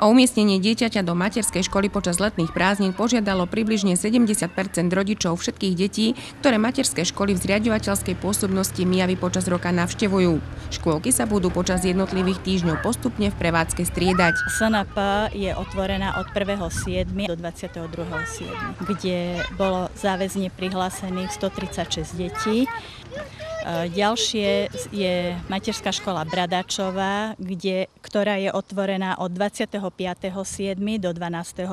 O umiestnenie dieťaťa do materskej školy počas letných prázdnin požiadalo približne 70% rodičov všetkých detí, ktoré materské školy v zriadovateľskej pôsobnosti Mijavy počas roka navštevujú. Škôlky sa budú počas jednotlivých týždňov postupne v prevádzke striedať. SNP je otvorená od 1.7. do 22.7., kde bolo záväzne prihlásených 136 detí. E, ďalšie je materská škola Bradačová, kde, ktorá je otvorená od 25.7. do 12.8.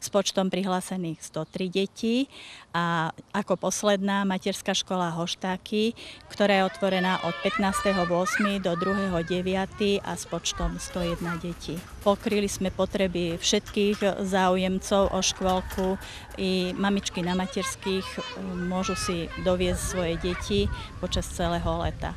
s počtom prihlásených 103 detí. A ako posledná materská škola Hoštáky, ktorá je otvorená od 15.8. do 2.9. a s počtom 101 detí. Pokryli sme potreby všetkých záujemcov o škôlku i mamičky na materských e, môžu si doviezť svoje deti počas celého leta.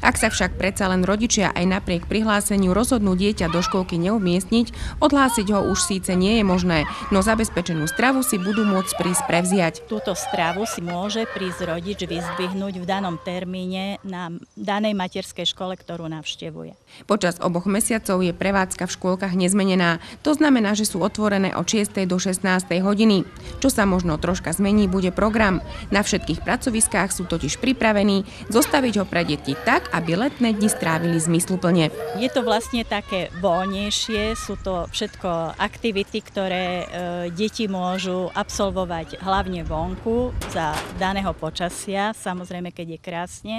Ak sa však predsa len rodičia aj napriek prihláseniu rozhodnú dieťa do školky neumiestniť, odhlásiť ho už síce nie je možné, no zabezpečenú stravu si budú môcť prísť prevziať. Túto stravu si môže prísť rodič vyzdvihnúť v danom termíne na danej materskej škole, ktorú navštevuje. Počas oboch mesiacov je prevádzka v škôlkach nezmenená. To znamená, že sú otvorené od 6. do 16. hodiny. Čo sa možno troška zmení, bude program. Na všetkých pracoviskách sú totiž pripravení zostaviť ho pre deti tak, aby letné dni strávili zmysluplne. Je to vlastne také voľnejšie, sú to všetko aktivity, ktoré e, deti môžu absolvovať hlavne vonku za daného počasia, samozrejme keď je krásne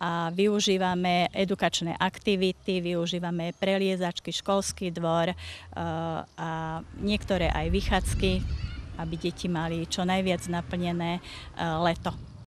a využívame edukačné aktivity, využívame preliezačky, školský dvor e, a niektoré aj vychádzky, aby deti mali čo najviac naplnené e, leto.